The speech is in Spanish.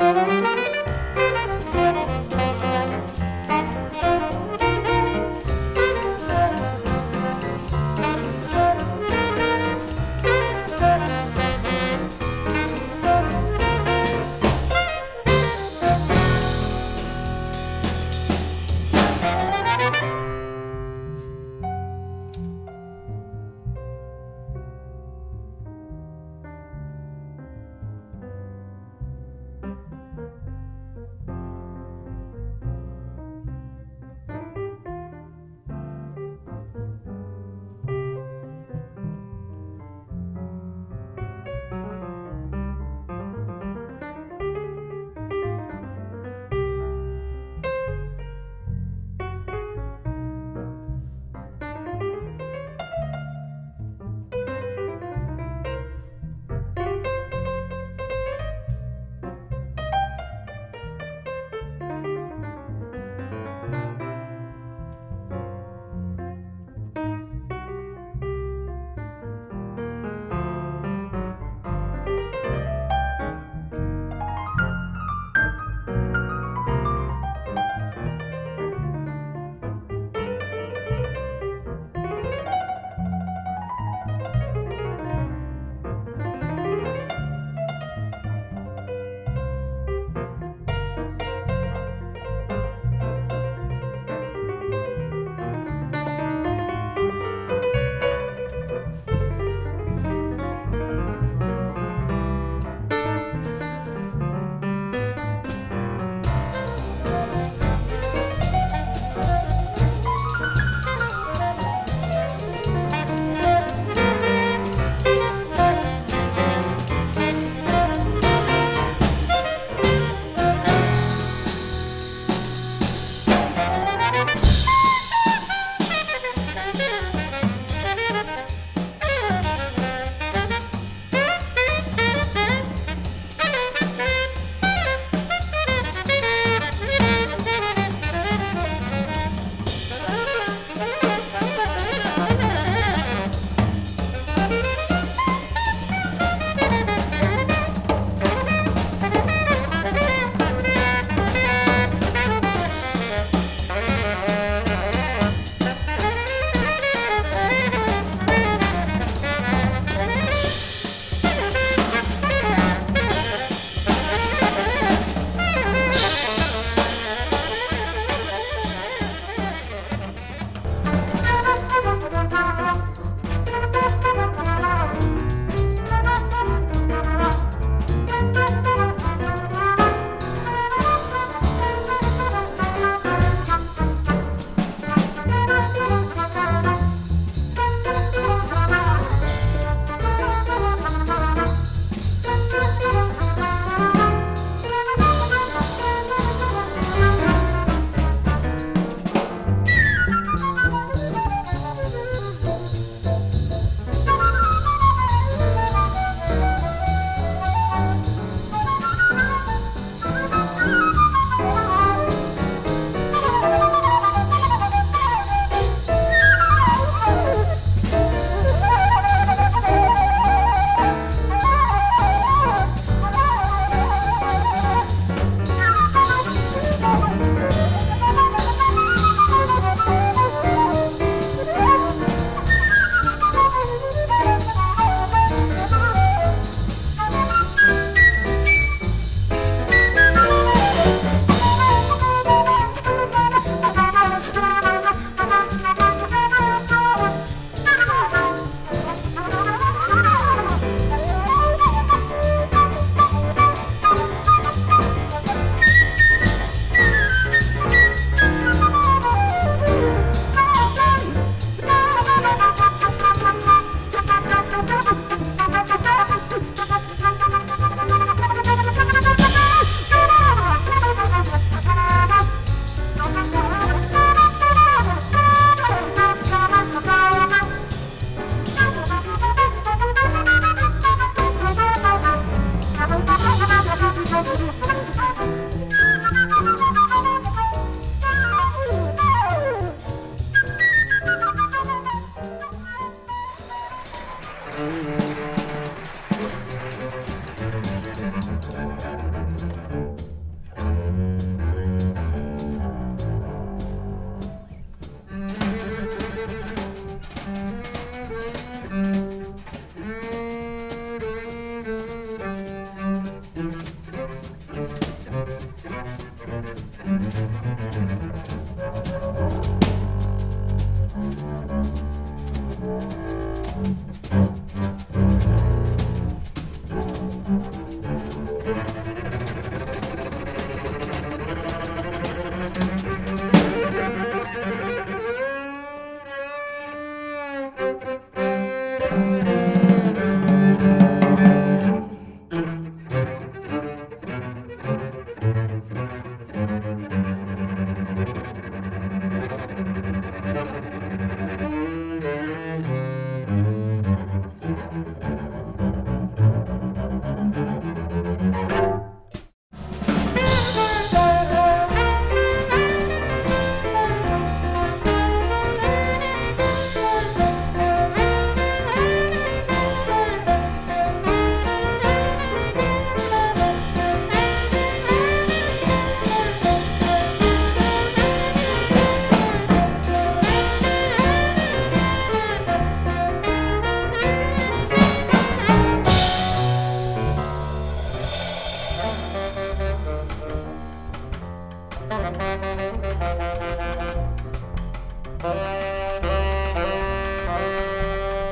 Música